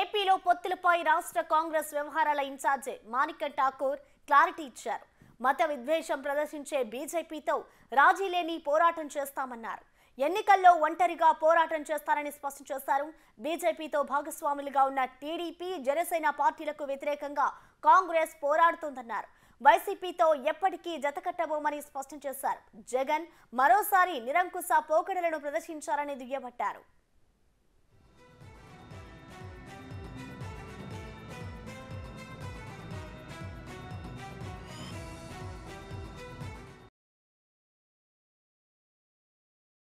ఏపీలో పొత్తులపై రాష్ట్ర కాంగ్రెస్ వ్యవహారాల ఇన్ఛార్జి మాణిక్యం ఠాకూర్ క్లారిటీ ఇచ్చారు. మత విద్వేషం ప్రదర్శించే బీజేపీతో రాజీ లేని పోరాటం చేస్తామన్నారు. ఎన్నికల్లో ఒంటరిగా పోరాటం చేస్తారని స్పష్టం చేశారు. బీజేపీతో భాగస్వాములుగా ఉన్న టీడీపీ జనసేన పార్టీలకు వ్యతిరేకంగా కాంగ్రెస్ పోరాడుతుందన్నారు. వైసీపీతో ఎప్పటికీ జతకట్టబోమని స్పష్టం చేశారు. జగన్ మరోసారి నిరంకుశ పోకడలను ప్రదర్శించారని దుయ్యబట్టారు.